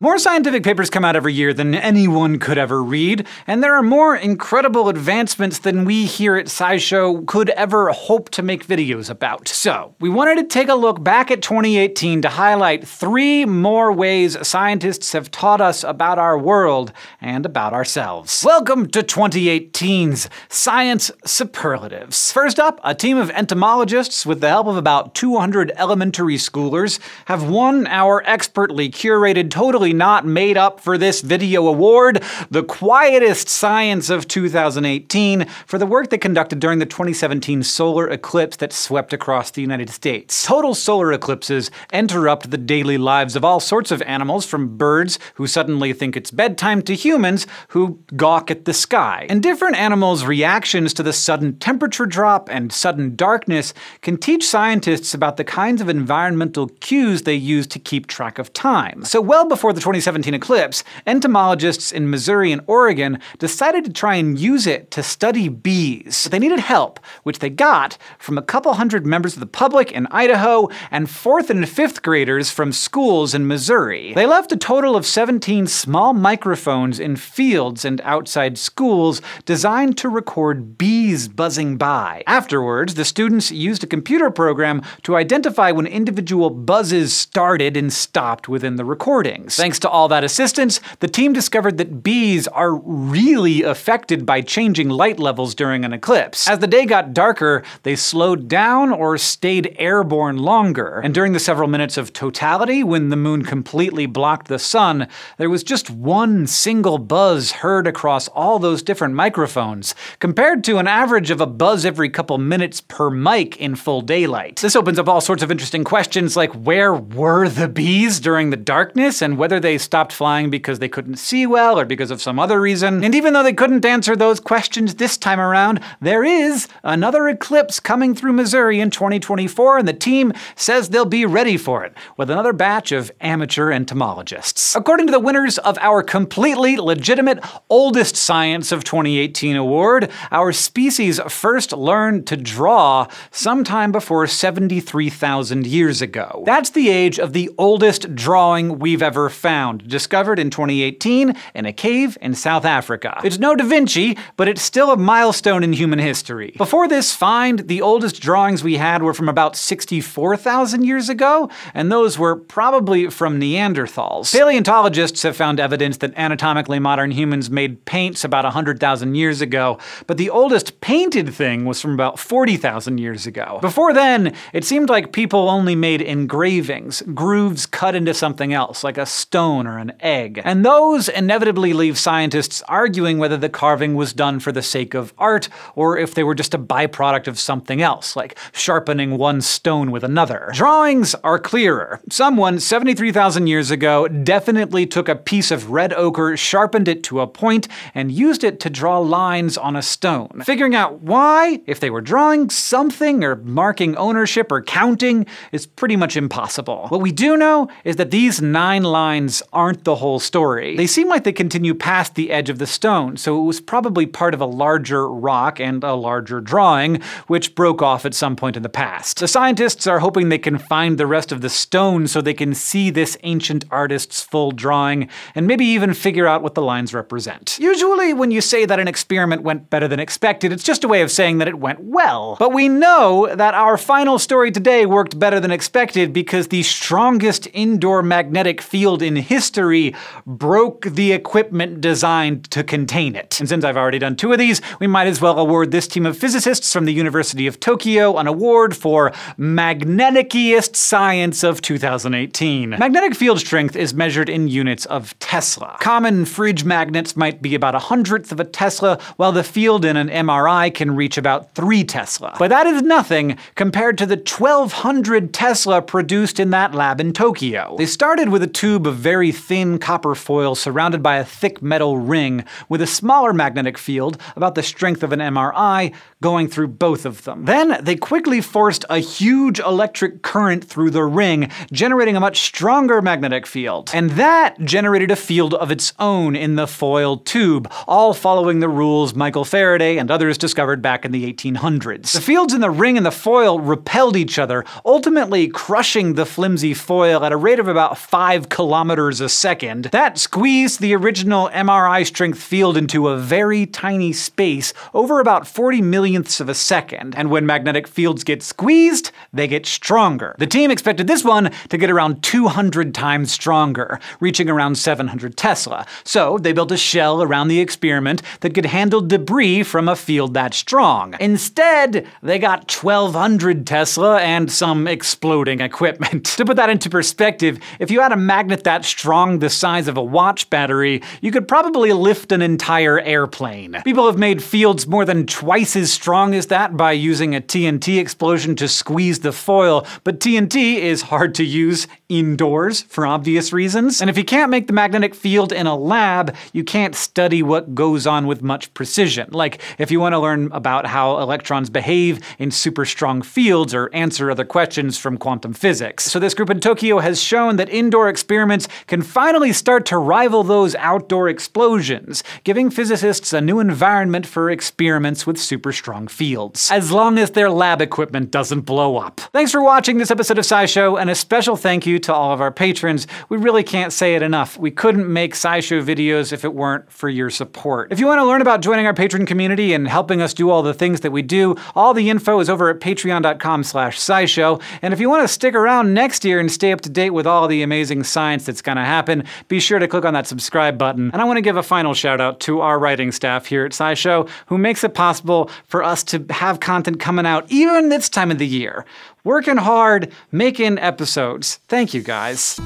More scientific papers come out every year than anyone could ever read, and there are more incredible advancements than we here at SciShow could ever hope to make videos about. So, we wanted to take a look back at 2018 to highlight three more ways scientists have taught us about our world and about ourselves. Welcome to 2018's Science Superlatives. First up, a team of entomologists, with the help of about 200 elementary schoolers, have won our expertly curated, totally not made up for this video award, the quietest science of 2018, for the work they conducted during the 2017 solar eclipse that swept across the United States. Total solar eclipses interrupt the daily lives of all sorts of animals, from birds who suddenly think it's bedtime to humans who gawk at the sky. And different animals' reactions to the sudden temperature drop and sudden darkness can teach scientists about the kinds of environmental cues they use to keep track of time. So well before the the 2017 eclipse, entomologists in Missouri and Oregon decided to try and use it to study bees. But they needed help, which they got from a couple hundred members of the public in Idaho and fourth and fifth graders from schools in Missouri. They left a total of 17 small microphones in fields and outside schools designed to record bees buzzing by. Afterwards, the students used a computer program to identify when individual buzzes started and stopped within the recordings. Thanks to all that assistance, the team discovered that bees are really affected by changing light levels during an eclipse. As the day got darker, they slowed down or stayed airborne longer. And during the several minutes of totality, when the moon completely blocked the sun, there was just one single buzz heard across all those different microphones, compared to an average of a buzz every couple minutes per mic in full daylight. This opens up all sorts of interesting questions like where were the bees during the darkness and whether whether they stopped flying because they couldn't see well or because of some other reason. And even though they couldn't answer those questions this time around, there is another eclipse coming through Missouri in 2024, and the team says they'll be ready for it with another batch of amateur entomologists. According to the winners of our completely legitimate Oldest Science of 2018 award, our species first learned to draw sometime before 73,000 years ago. That's the age of the oldest drawing we've ever found found, discovered in 2018 in a cave in South Africa. It's no Da Vinci, but it's still a milestone in human history. Before this find, the oldest drawings we had were from about 64,000 years ago, and those were probably from Neanderthals. Paleontologists have found evidence that anatomically modern humans made paints about 100,000 years ago, but the oldest painted thing was from about 40,000 years ago. Before then, it seemed like people only made engravings, grooves cut into something else, like a stone stone or an egg. And those inevitably leave scientists arguing whether the carving was done for the sake of art or if they were just a byproduct of something else, like sharpening one stone with another. Drawings are clearer. Someone 73,000 years ago definitely took a piece of red ochre, sharpened it to a point, and used it to draw lines on a stone. Figuring out why, if they were drawing something or marking ownership or counting, is pretty much impossible. What we do know is that these nine lines aren't the whole story. They seem like they continue past the edge of the stone, so it was probably part of a larger rock and a larger drawing, which broke off at some point in the past. The scientists are hoping they can find the rest of the stone so they can see this ancient artist's full drawing, and maybe even figure out what the lines represent. Usually, when you say that an experiment went better than expected, it's just a way of saying that it went well. But we know that our final story today worked better than expected because the strongest indoor magnetic field in history broke the equipment designed to contain it. And since I've already done two of these, we might as well award this team of physicists from the University of Tokyo an award for Magneticiest Science of 2018. Magnetic field strength is measured in units of Tesla. Common fridge magnets might be about a hundredth of a Tesla, while the field in an MRI can reach about 3 Tesla. But that is nothing compared to the 1200 Tesla produced in that lab in Tokyo. They started with a tube of very thin copper foil surrounded by a thick metal ring with a smaller magnetic field, about the strength of an MRI, going through both of them. Then they quickly forced a huge electric current through the ring, generating a much stronger magnetic field. And that generated a field of its own in the foil tube, all following the rules Michael Faraday and others discovered back in the 1800s. The fields in the ring and the foil repelled each other, ultimately crushing the flimsy foil at a rate of about 5 kilometers kilometers a second. That squeezed the original MRI strength field into a very tiny space over about 40 millionths of a second. And when magnetic fields get squeezed, they get stronger. The team expected this one to get around 200 times stronger, reaching around 700 Tesla. So they built a shell around the experiment that could handle debris from a field that strong. Instead, they got 1200 Tesla and some exploding equipment. to put that into perspective, if you had a magnet that strong the size of a watch battery, you could probably lift an entire airplane. People have made fields more than twice as strong as that by using a TNT explosion to squeeze the foil, but TNT is hard to use indoors for obvious reasons. And if you can't make the magnetic field in a lab, you can't study what goes on with much precision. Like if you want to learn about how electrons behave in super strong fields or answer other questions from quantum physics. So this group in Tokyo has shown that indoor experiments can finally start to rival those outdoor explosions, giving physicists a new environment for experiments with super strong fields. As long as their lab equipment doesn't blow up. Thanks for watching this episode of SciShow, and a special thank you to all of our patrons. We really can't say it enough. We couldn't make SciShow videos if it weren't for your support. If you want to learn about joining our patron community and helping us do all the things that we do, all the info is over at patreon.com slash scishow. And if you want to stick around next year and stay up to date with all the amazing science that's going to happen, be sure to click on that subscribe button. And I want to give a final shout out to our writing staff here at SciShow, who makes it possible for us to have content coming out even this time of the year. Working hard, making episodes. Thank you guys.